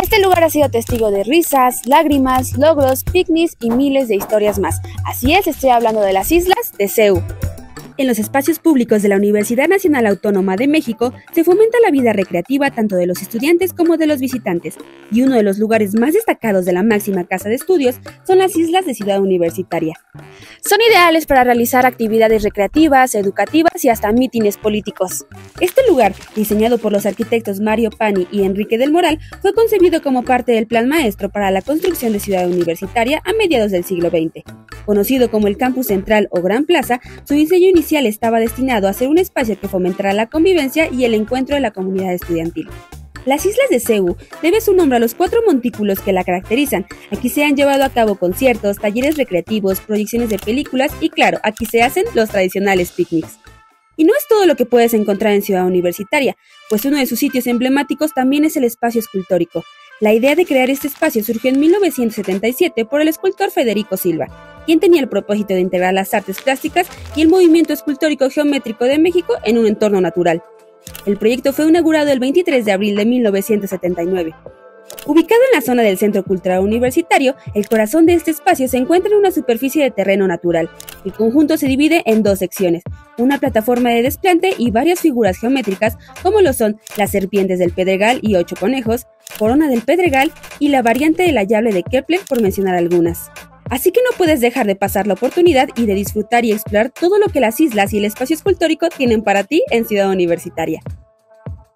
Este lugar ha sido testigo de risas, lágrimas, logros, picnics y miles de historias más. Así es, estoy hablando de las islas de Ceú. En los espacios públicos de la Universidad Nacional Autónoma de México se fomenta la vida recreativa tanto de los estudiantes como de los visitantes, y uno de los lugares más destacados de la máxima casa de estudios son las islas de Ciudad Universitaria. Son ideales para realizar actividades recreativas, educativas y hasta mítines políticos. Este lugar, diseñado por los arquitectos Mario Pani y Enrique del Moral, fue concebido como parte del plan maestro para la construcción de Ciudad Universitaria a mediados del siglo XX. Conocido como el Campus Central o Gran Plaza, su diseño inicial estaba destinado a ser un espacio que fomentara la convivencia y el encuentro de la comunidad estudiantil. Las islas de Cebu debe su nombre a los cuatro montículos que la caracterizan. Aquí se han llevado a cabo conciertos, talleres recreativos, proyecciones de películas y claro, aquí se hacen los tradicionales picnics. Y no es todo lo que puedes encontrar en Ciudad Universitaria, pues uno de sus sitios emblemáticos también es el espacio escultórico. La idea de crear este espacio surgió en 1977 por el escultor Federico Silva, quien tenía el propósito de integrar las artes plásticas y el movimiento escultórico geométrico de México en un entorno natural. El proyecto fue inaugurado el 23 de abril de 1979. Ubicado en la zona del Centro Cultural Universitario, el corazón de este espacio se encuentra en una superficie de terreno natural. El conjunto se divide en dos secciones, una plataforma de desplante y varias figuras geométricas como lo son las serpientes del Pedregal y ocho conejos, corona del Pedregal y la variante de la llave de Kepler por mencionar algunas. Así que no puedes dejar de pasar la oportunidad y de disfrutar y explorar todo lo que las islas y el espacio escultórico tienen para ti en Ciudad Universitaria.